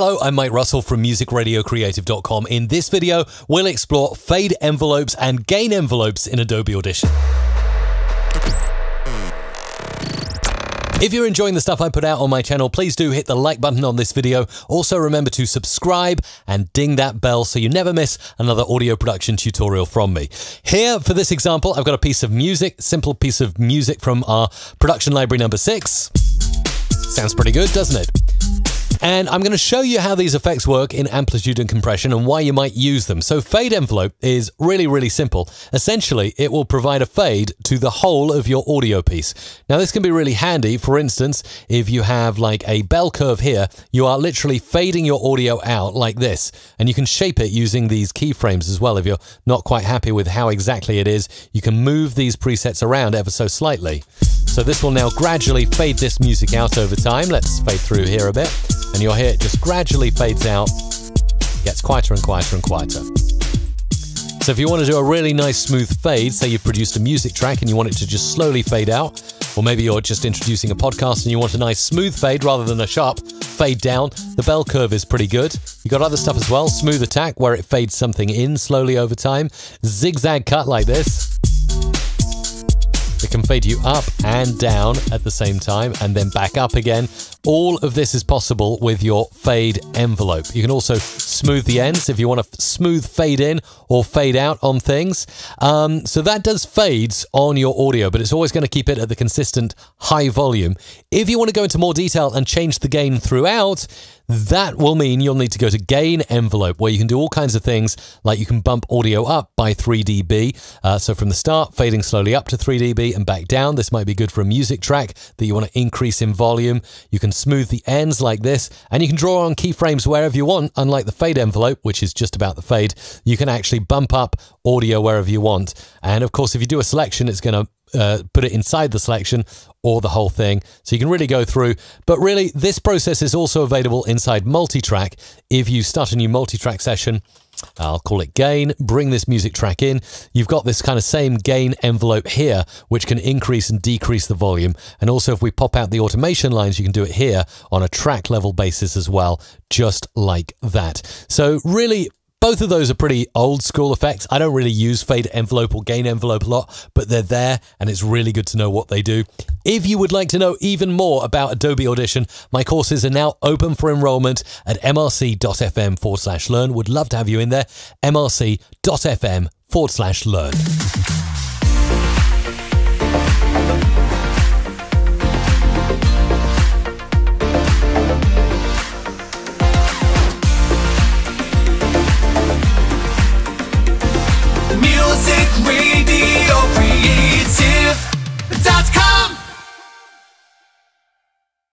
Hello, I'm Mike Russell from musicradiocreative.com. In this video, we'll explore fade envelopes and gain envelopes in Adobe Audition. If you're enjoying the stuff I put out on my channel, please do hit the like button on this video. Also remember to subscribe and ding that bell so you never miss another audio production tutorial from me. Here, for this example, I've got a piece of music, simple piece of music from our production library number six. Sounds pretty good, doesn't it? And I'm going to show you how these effects work in amplitude and compression and why you might use them. So fade envelope is really, really simple. Essentially, it will provide a fade to the whole of your audio piece. Now, this can be really handy. For instance, if you have like a bell curve here, you are literally fading your audio out like this. And you can shape it using these keyframes as well. If you're not quite happy with how exactly it is, you can move these presets around ever so slightly. So this will now gradually fade this music out over time. Let's fade through here a bit and you'll hear it just gradually fades out, gets quieter and quieter and quieter. So if you want to do a really nice smooth fade, say you've produced a music track and you want it to just slowly fade out, or maybe you're just introducing a podcast and you want a nice smooth fade rather than a sharp fade down, the bell curve is pretty good. You've got other stuff as well, smooth attack where it fades something in slowly over time, zigzag cut like this. It can fade you up and down at the same time and then back up again. All of this is possible with your fade envelope. You can also smooth the ends if you want to smooth fade in or fade out on things. Um, so that does fades on your audio, but it's always going to keep it at the consistent high volume. If you want to go into more detail and change the gain throughout, that will mean you'll need to go to gain envelope where you can do all kinds of things like you can bump audio up by 3 dB. Uh, so from the start, fading slowly up to 3 dB and back down. This might be good for a music track that you want to increase in volume. You can smooth the ends like this and you can draw on keyframes wherever you want. Unlike the fade envelope, which is just about the fade, you can actually bump up audio wherever you want. And of course, if you do a selection, it's going to uh, put it inside the selection or the whole thing. So you can really go through. But really, this process is also available inside multi-track. If you start a new multi-track session, I'll call it gain, bring this music track in. You've got this kind of same gain envelope here, which can increase and decrease the volume. And also if we pop out the automation lines, you can do it here on a track level basis as well, just like that. So really both of those are pretty old school effects. I don't really use fade envelope or gain envelope a lot, but they're there and it's really good to know what they do. If you would like to know even more about Adobe Audition, my courses are now open for enrollment at mrc.fm forward slash learn. Would love to have you in there. mrc.fm forward slash learn.